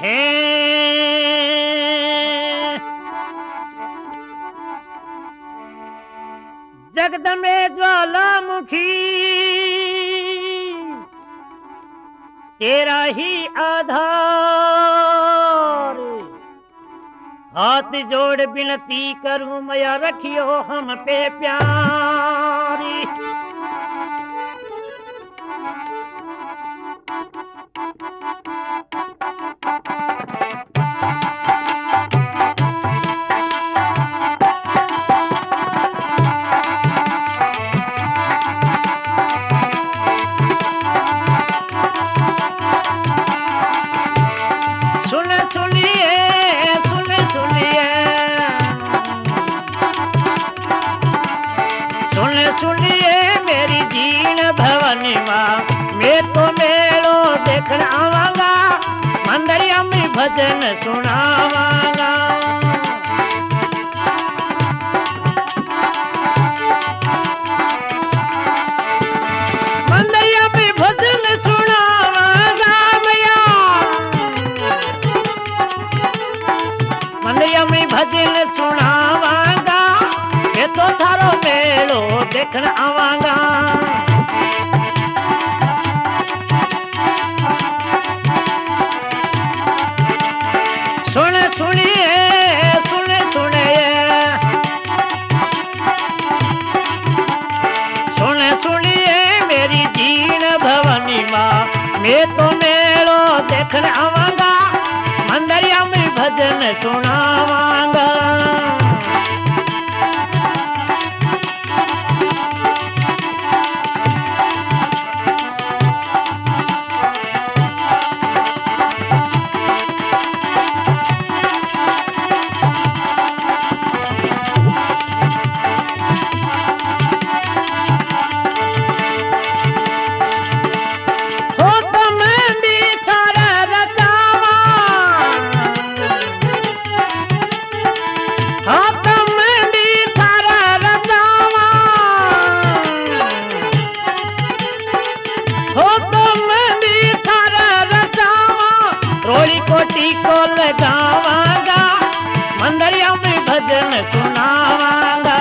हे। जगदम्बे ज्वालामुखी, तेरा ही आधार। हाथ जोड़ बिनती करूँ, मया रखियो हम पे प्यारी। जीन भवनी माँ मैं तो मेलो देखने आवांगा मंदिरिया कोटी को लगावांगा, मंदिरिया में भजन सुनावांगा।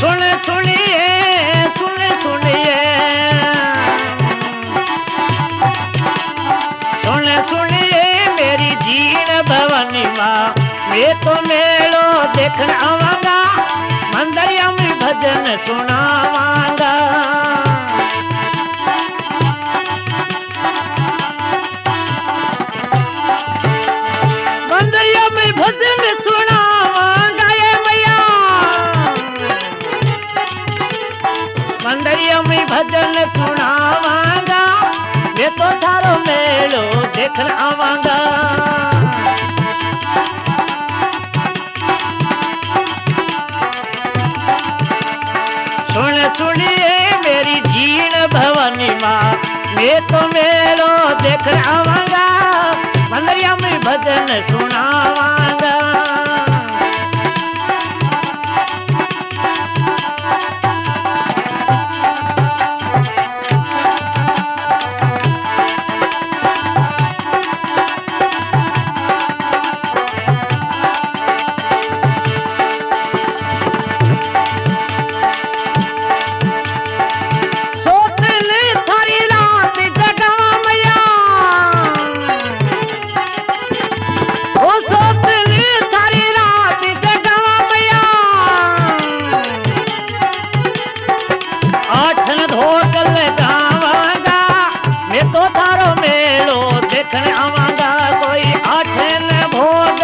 सुन, सुनिए सुन सुनिए। सुन, सुनिए, मेरी जीण भवनी माँ, मैं तो मेलो में भजन सुनावांगा। मंदिरिया में भजन सुनावांगा ये मैया। मंदिरिया में भजन सुनावांगा, ये तो थारो मेलो देखण आवांगा तो मेलो देख आवांगा मंदरिया में भजन सुनावांगा। धोकल गावांगा मैं तो थारो मेलो देखने आवांगा, कोई आठ न भोग।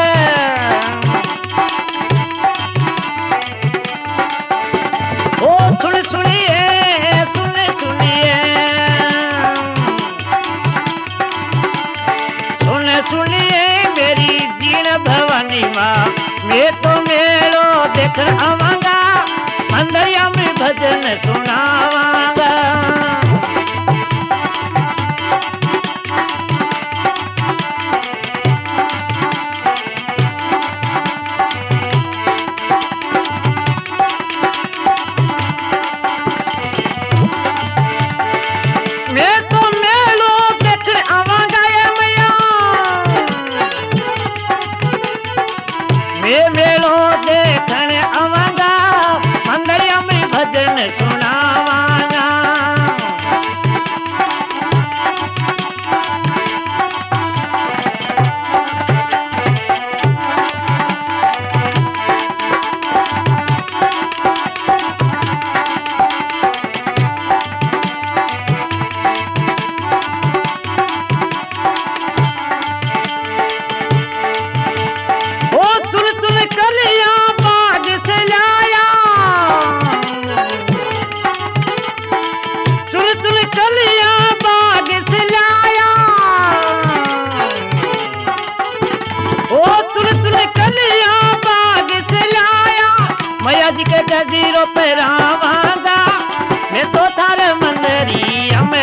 ओ, सुन, सुनिए सुन सुनिए। सुन, सुनिए, मेरी जीण भवानी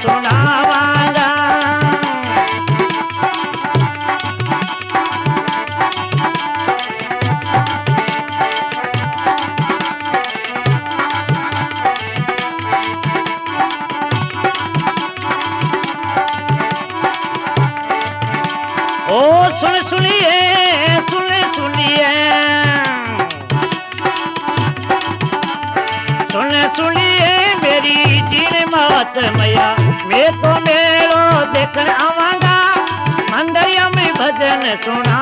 सुनावा सुना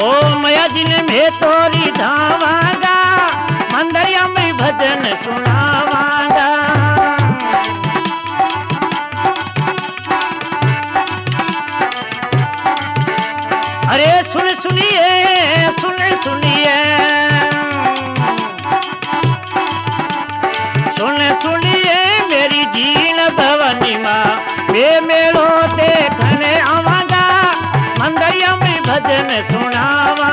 ओ मया जिन में तोरी धावागा, मंदरिया में भजन सुनावागा। अरे सुन सुनिए सुन सुनिए। सुन सुनिए मेरी जीन भवनी माँ वे मेड़ो ते भजन सुनावा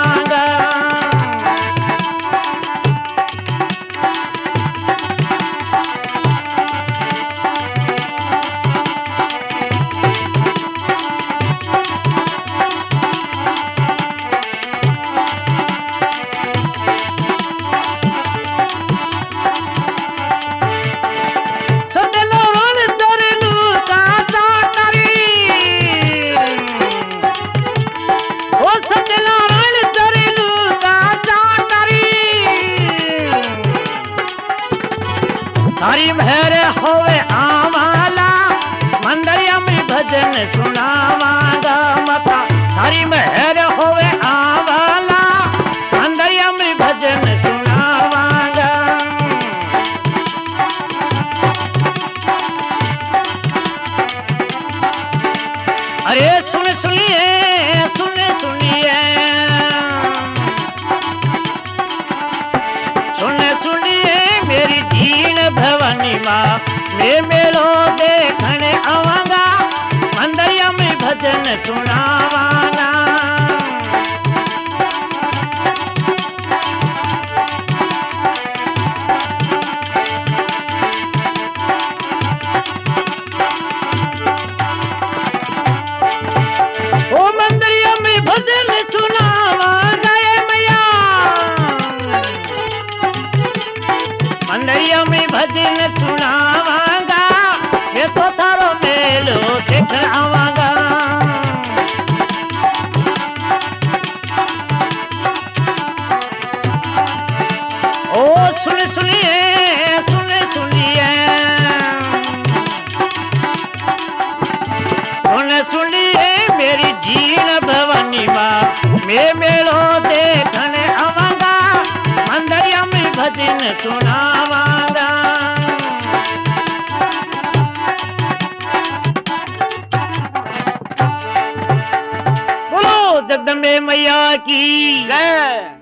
हरी भैर होवे आवाला मंदरिया में भजन सुनावा मता। हरी भैर होवे आ सेवा वे मेलो देखण आवांगा। मंदिर में भजन सुना। सुनावांगा ये तो मेलो देखकर ओ, सुन, सुनिए सुन सुनिए। सुन, सुनिए, मेरी जीन भवानी माँ मैं मेलो देखने आवांगा में भजन सुनावांगा। मैया की। जय।